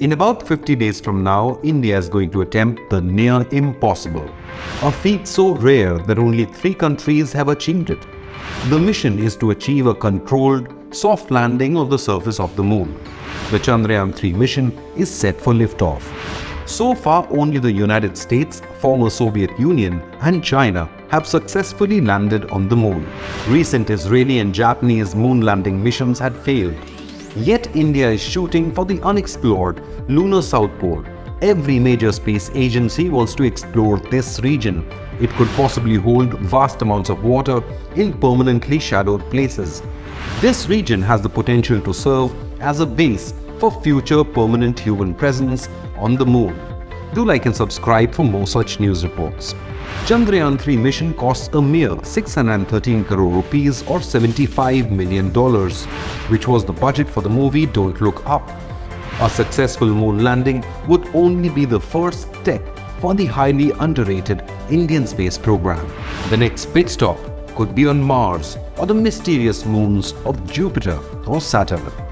In about 50 days from now, India is going to attempt the near impossible, a feat so rare that only three countries have achieved it. The mission is to achieve a controlled, soft landing on the surface of the moon. The Chandrayaan 3 mission is set for liftoff. So far, only the United States, former Soviet Union, and China have successfully landed on the moon. Recent Israeli and Japanese moon landing missions had failed. Yet India is shooting for the unexplored lunar South Pole. Every major space agency wants to explore this region. It could possibly hold vast amounts of water in permanently shadowed places. This region has the potential to serve as a base for future permanent human presence on the moon. Do like and subscribe for more such news reports. Chandrayaan 3 mission costs a mere 613 crore rupees or $75 million, which was the budget for the movie Don't Look Up. A successful moon landing would only be the first step for the highly underrated Indian space program. The next pit stop could be on Mars or the mysterious moons of Jupiter or Saturn.